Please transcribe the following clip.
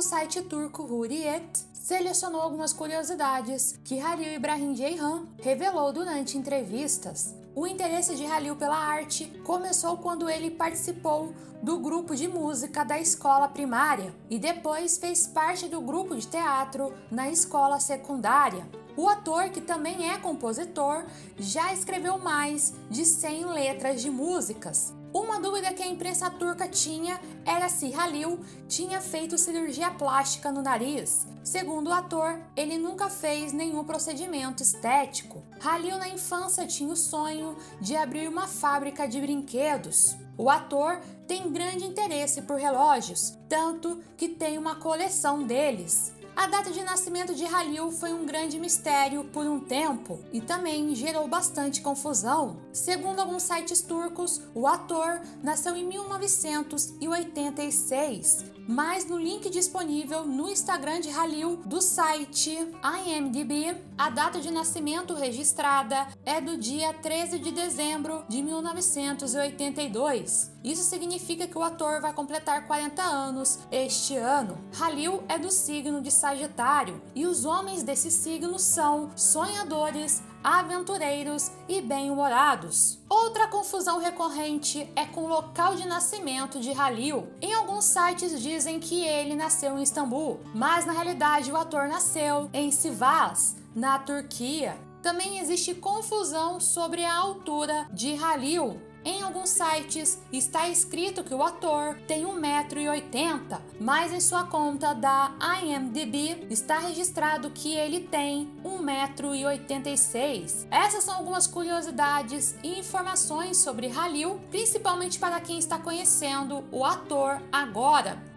o site turco Hurriyet selecionou algumas curiosidades que Halil Ibrahim Ceyhan revelou durante entrevistas. O interesse de Halil pela arte começou quando ele participou do grupo de música da escola primária e depois fez parte do grupo de teatro na escola secundária. O ator, que também é compositor, já escreveu mais de 100 letras de músicas. Dúvida que a imprensa turca tinha era se Halil tinha feito cirurgia plástica no nariz. Segundo o ator, ele nunca fez nenhum procedimento estético. Halil na infância tinha o sonho de abrir uma fábrica de brinquedos. O ator tem grande interesse por relógios, tanto que tem uma coleção deles. A data de nascimento de Halil foi um grande mistério por um tempo e também gerou bastante confusão. Segundo alguns sites turcos, o ator nasceu em 1986, mas no link disponível no Instagram de Halil do site IMDb, a data de nascimento registrada é do dia 13 de dezembro de 1982. Isso significa que o ator vai completar 40 anos este ano. Halil é do signo de Sagitário e os homens desse signo são sonhadores, aventureiros e bem-humorados. Outra confusão recorrente é com o local de nascimento de Halil. Em alguns sites dizem que ele nasceu em Istambul, mas na realidade o ator nasceu em Sivas, na Turquia. Também existe confusão sobre a altura de Halil, em alguns sites está escrito que o ator tem 1,80m, mas em sua conta da IMDb está registrado que ele tem 1,86m. Essas são algumas curiosidades e informações sobre Halil, principalmente para quem está conhecendo o ator agora.